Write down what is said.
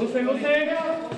Gostei, gostei.